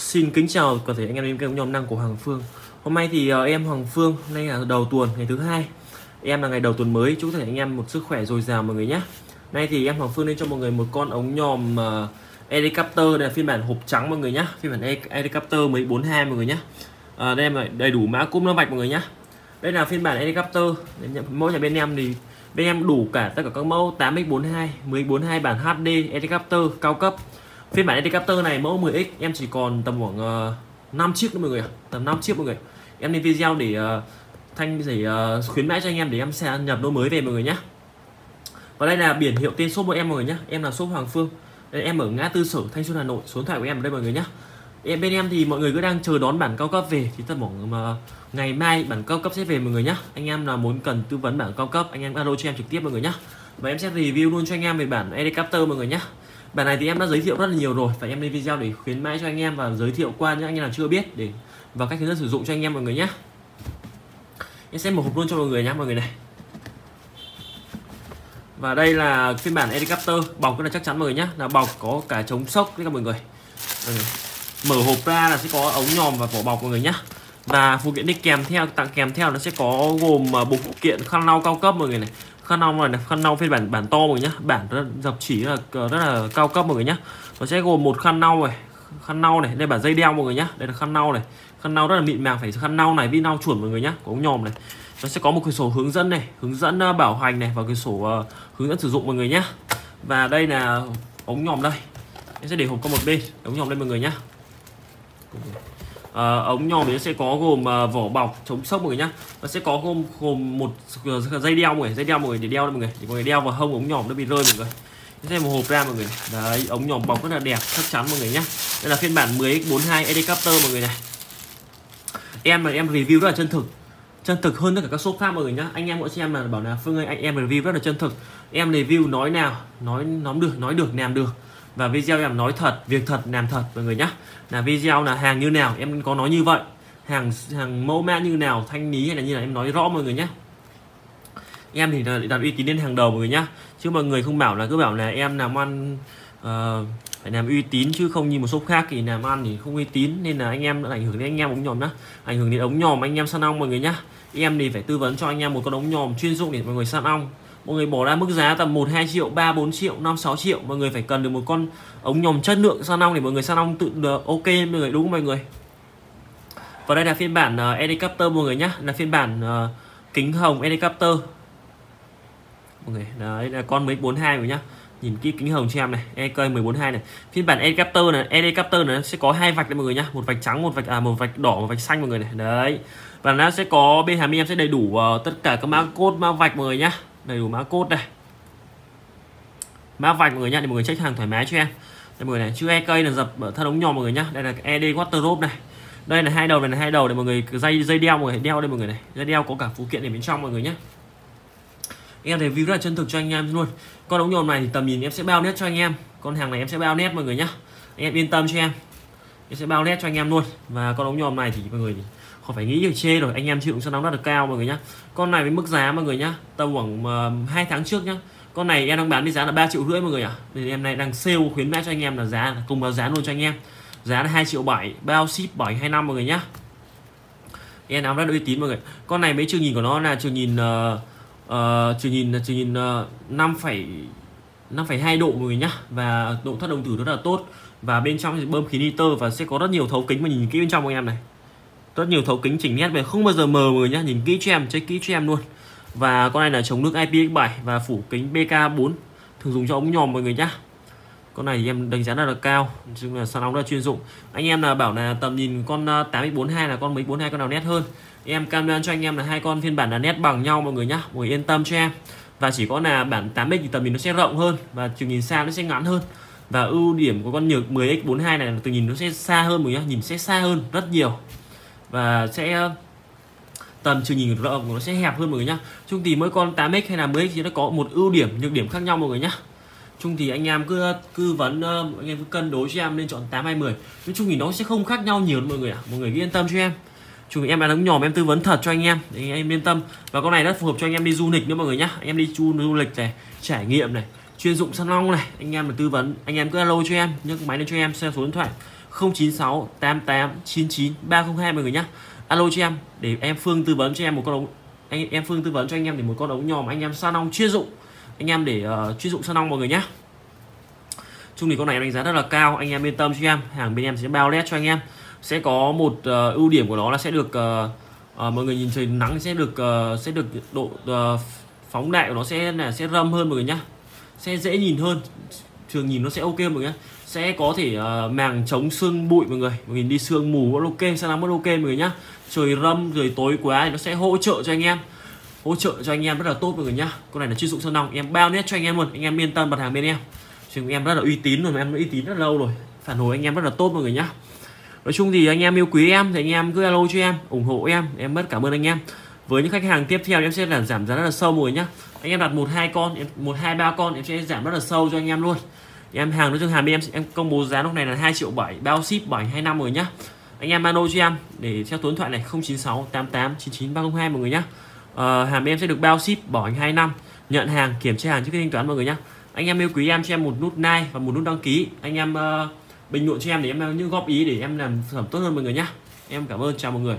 Xin kính chào toàn thể anh em đến kênh nhóm năng của Hoàng Phương. Hôm nay thì ờ, em Hoàng Phương, hôm nay là đầu tuần ngày thứ hai. Em là ngày đầu tuần mới, chúc tất cả anh em một sức khỏe dồi dào mọi người nhé. Nay thì em Hoàng Phương lên cho mọi người một con ống nhòm uh, Helicopter đây là phiên bản hộp trắng mọi người nhé, phiên bản Helicopter 142 mọi người nhé. À, đây là đầy đủ mã cúp nó vạch mọi người nhé. Đây là phiên bản Helicopter, mỗi nhà bên em thì bên em đủ cả tất cả các mẫu 8x42, 1042 bản HD Helicopter cao cấp phiên bản Educator này mẫu 10x em chỉ còn tầm khoảng ờ, uh, 5 chiếc nữa mọi người tầm 5 chiếc mọi người. Em lên video để uh, thanh để uh, ờ, khuyến mãi cho anh em để em sẽ nhập đôi mới về mọi người nhé và đây là biển hiệu tên shop của em mọi người nhé em là shop Hoàng Phương. Đây, em ở ngã tư sở Thanh Xuân Hà Nội. Số điện thoại của em ở đây mọi người nhé em bên em thì mọi người cứ đang chờ đón bản cao cấp về. Thì tầm khoảng uh, ngày mai bản cao cấp sẽ về mọi người nhé anh em là muốn cần tư vấn bản cao cấp anh em alo cho em trực tiếp mọi người nhé và em sẽ review luôn cho anh em về bản Edicapter mọi người nhé bản này thì em đã giới thiệu rất là nhiều rồi và em lên video để khuyến mãi cho anh em và giới thiệu qua những anh em nào chưa biết để và cách hướng dẫn sử dụng cho anh em mọi người nhé. Em sẽ một hộp luôn cho mọi người nhé, mọi người này. Và đây là phiên bản helicopter bọc rất là chắc chắn mọi người nhé. Là bọc có cả chống sốc với các mọi người. Mở hộp ra là sẽ có ống nhòm và vỏ bọc mọi người nhé. Và phụ kiện đi kèm theo, tặng kèm theo nó sẽ có gồm à, bộ phụ kiện khăn lau cao cấp mọi người này khăn ong này, này khăn ong phiên bản bản to mọi người nhá bản rất, dập chỉ là rất là cao cấp mọi người nhá. Nó sẽ gồm một khăn lau này khăn lau này đây bản dây đeo mọi người nhá đây là khăn lau này. Khăn lau rất là mịn màng phải khăn lau này vi nâu chuẩn mọi người nhá có ống nhòm này. Nó sẽ có một cái sổ hướng dẫn này hướng dẫn ờ, bảo hành này và cái sổ uh, hướng dẫn sử dụng mọi người nhá. Và đây là ống nhòm đây em sẽ để hộp qua một bên ống nhòm đây mọi người nhá à, ống nhòm thì sẽ có gồm à, vỏ bọc chống sốc mọi người nhá. Nó sẽ có gồm gồm một dây đeo mọi người dây đeo mọi người để đeo mọi người. Để mọi người đeo vào hông ống nhòm nó bị rơi mọi người. Đây một hộp ra mọi người. Đấy ống nhòm bọc rất là đẹp chắc chắn mọi người nhá. Đây là phiên bản 10x42 Educator mọi người này. Em là em review rất là chân thực. Chân thực hơn tất cả các shop khác mọi người nhá. Anh em mỗi xem là bảo là phương ơi anh em review rất là chân thực. Em review nói nào nói nóng được nói được làm được và video em nói thật việc thật làm thật mọi người nhá. Là video là hàng như nào em có nói như vậy. Hàng hàng mẫu mã như nào thanh lý hay là như là em nói rõ mọi người nhé em thì đặt uy tín lên hàng đầu mọi người nhá. Chứ mọi người không bảo là cứ bảo là em làm ăn uh, phải làm uy tín chứ không như một số khác thì làm ăn thì không uy tín. Nên là anh em ảnh hưởng đến anh em ống nhòm đó ảnh hưởng đến ống nhòm anh em săn ong mọi người nhá. Em thì phải tư vấn cho anh em một con ống nhòm chuyên dụng để mọi người săn ong mọi người bỏ ra mức giá tầm 1 2 triệu 3 4 triệu 5 6 triệu. Mọi người phải cần được một con ống nhòm chất lượng sao long để mọi người sao long tự được ok mọi người đúng không mọi người? Và đây là phiên bản uh, Helicopter mọi người nhá. Là phiên bản uh, kính hồng Helicopter. Mọi người đấy là con 142 rồi nhá. Nhìn kỹ kính hồng cho em này EK 142 này. Phiên bản Helicopter này Helicopter này sẽ có hai vạch đây mọi người nhá. Một vạch trắng một vạch à một vạch đỏ một vạch xanh mọi người này. Đấy. Và nó sẽ có bên hàm em sẽ đầy đủ uh, tất cả các mã code mã vạch mọi người nhá đầy đủ mã code đây mã vạch mọi người nhá, để mọi người check hàng thoải mái cho em. Đây mọi người này, chữ EK là dập thân ống nhòm mọi người nhá. Đây là ED Waterproof này. Đây là hai đầu này là hai đầu để mọi người dây dây đeo mọi người, đeo đây mọi người này. Dây đeo có cả phụ kiện để bên trong mọi người nhé em review rất là chân thực cho anh em luôn. Con ống nhòm này thì tầm nhìn em sẽ bao nét cho anh em. Con hàng này em sẽ bao nét mọi người nhá. Anh em yên tâm cho em. Em sẽ bao nét cho anh em luôn. Và con ống nhòm này thì mọi người khỏi phải nghĩ về chê rồi anh em chịu cho nóng rất được cao mọi người nhá. Con này với mức giá mọi người nhá tầm khoảng uh, tháng trước nhá. Con này em đang bán với giá là 3 triệu rưỡi mọi người ạ. À. thì em này đang sale khuyến mãi cho anh em là giá cùng vào giá luôn cho anh em. Giá là 2 triệu 7 bao ship 725 mọi người nhá. Em áo rất uy tín mọi người. Con này mấy trường nhìn của nó là trường nhìn ờ, ờ, uh, uh, trường nhìn trường nhìn uh, 5, 5,2 độ mọi người nhá. Và độ thoát đồng tử rất là tốt. Và bên trong thì bơm khí nitơ và sẽ có rất nhiều thấu kính mà nhìn kỹ bên trong của em này rất nhiều thấu kính chỉnh nét về không bao giờ mờ mọi người nhá, nhìn kỹ cho em, check kỹ cho em luôn. Và con này là chống nước IPX7 và phủ kính BK4 thường dùng cho ống nhòm mọi người nhá. Con này thì em đánh giá rất là cao chung là sao ống rất chuyên dụng. Anh em là bảo là tầm nhìn con à, 842 là con mấy 42 con nào nét hơn. Em cam đoan cho anh em là hai con phiên bản là nét bằng nhau mọi người nhá, mọi người yên tâm cho em. Và chỉ có là bản 8x thì tầm nhìn nó sẽ rộng hơn và trường nhìn xa nó sẽ ngắn hơn. Và ưu điểm của con nhược 10x42 này là từ nhìn nó sẽ xa hơn mọi người nhá, nhìn sẽ xa hơn rất nhiều và sẽ ờ, tầm trường nhìn rộng của nó sẽ hẹp hơn mọi người nhá. Chung thì mỗi con 8x hay là 10x thì nó có một ưu điểm, nhược điểm khác nhau mọi người nhá. Chung thì anh em cứ ờ, tư vấn ờ, anh em cứ cân đối cho em nên chọn 8 hay 10 nói chung thì nó sẽ không khác nhau nhiều mọi người ạ. À. mọi người yên tâm cho em. Chung em ăn đóng nhòm, em tư vấn thật cho anh em. Để anh em yên tâm. Và con này rất phù hợp cho anh em đi du lịch nữa mọi người nhá. Anh em đi du du lịch này, trải nghiệm này, chuyên dụng săn long này. Anh em là tư vấn. Anh em cứ alo cho em, nhấc máy lên cho em, xem số điện thoại. 096 88 99 302 mọi người nhá. Alo cho em để em Phương tư vấn cho em một con ống anh em Phương tư vấn cho anh em để một con ống nhòm anh em sa nong chuyên dụng. Anh em để uh, chuyên dụng sa nong mọi người nhá. Chung thì con này em đánh giá rất là cao anh em yên tâm cho em. Hàng bên em sẽ bao led cho anh em. Sẽ có một uh, ưu điểm của nó là sẽ được uh, uh, mọi người nhìn trời nắng sẽ được uh, sẽ được độ uh, phóng đại của nó sẽ là sẽ râm hơn mọi người nhá. Sẽ dễ nhìn hơn. Thường nhìn nó sẽ ok mọi người nhá sẽ có thể uh, màng chống sương bụi mọi người. Mọi người đi sương mù vẫn ok sẽ nắng vẫn ok mọi người nhá. Trời râm rồi tối quá thì nó sẽ hỗ trợ cho anh em. Hỗ trợ cho anh em rất là tốt mọi người nhá. Con này là chuyên dụng sơn nòng. Em bao nét cho anh em luôn. Anh em yên tâm đặt hàng bên em. Trường em rất là uy tín rồi mà em uy tín rất lâu rồi. Phản hồi anh em rất là tốt mọi người nhá. Nói chung thì anh em yêu quý em thì anh em cứ alo cho em ủng hộ em. Em rất cảm ơn anh em. Với những khách hàng tiếp theo em sẽ là giảm giá rất là sâu mọi người nhá. Anh em đặt một hai con một hai ba con em sẽ giảm rất là sâu cho anh em luôn em hàng nói chung hàng bên em em công bố giá lúc này là 2 triệu 7 bao ship 725 rồi nhá. Anh em alo cho em để theo số điện thoại này 096 88 99 302 mọi người nhá. À, hàng bên em sẽ được bao ship bỏ hành 2 năm nhận hàng kiểm tra hàng trước khi thanh toán mọi người nhá. Anh em yêu quý em cho em một nút like và một nút đăng ký. Anh em uh, bình luận cho em để em ờ, những góp ý để em làm sản phẩm tốt hơn mọi người nhá. Em cảm ơn chào mọi người.